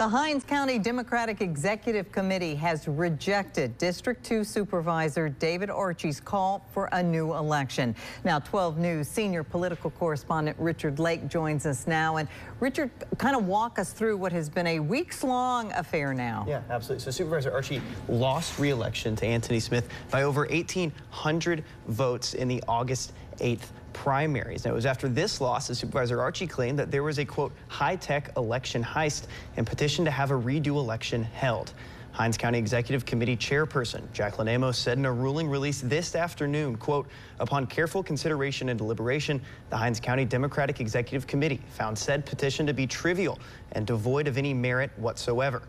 The Hinds County Democratic Executive Committee has rejected District 2 Supervisor David Archie's call for a new election. Now, 12 News senior political correspondent Richard Lake joins us now. And Richard, kind of walk us through what has been a weeks-long affair now. Yeah, absolutely. So Supervisor Archie lost re-election to Anthony Smith by over 1,800 votes in the August 8th primaries. Now, it was after this loss that Supervisor Archie claimed that there was a, quote, high-tech election heist and petitioned to have a redo election held. Hinds County Executive Committee Chairperson Jacqueline Amos said in a ruling released this afternoon, quote, upon careful consideration and deliberation, the Hinds County Democratic Executive Committee found said petition to be trivial and devoid of any merit whatsoever.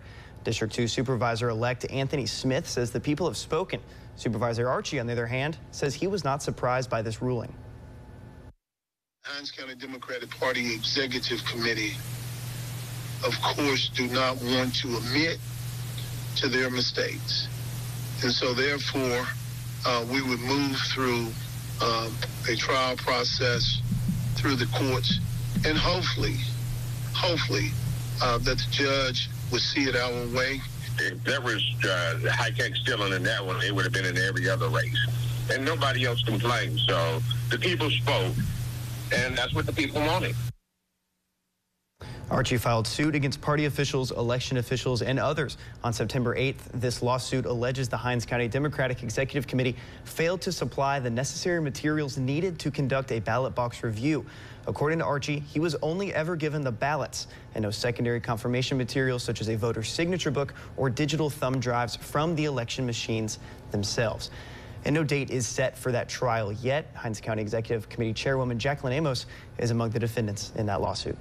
District 2 Supervisor-elect Anthony Smith says the people have spoken. Supervisor Archie, on the other hand, says he was not surprised by this ruling. Hinds County Democratic Party Executive Committee, of course, do not want to admit to their mistakes. And so, therefore, uh, we would move through um, a trial process through the courts, and hopefully, hopefully, uh, that the judge would see it our way. If there was uh, high tech stealing in that one, it would have been in every other race. And nobody else complained. So the people spoke, and that's what the people wanted. Archie filed suit against party officials, election officials, and others. On September 8th, this lawsuit alleges the Hinds County Democratic Executive Committee failed to supply the necessary materials needed to conduct a ballot box review. According to Archie, he was only ever given the ballots and no secondary confirmation materials such as a voter signature book or digital thumb drives from the election machines themselves. And no date is set for that trial yet. Hinds County Executive Committee Chairwoman Jacqueline Amos is among the defendants in that lawsuit.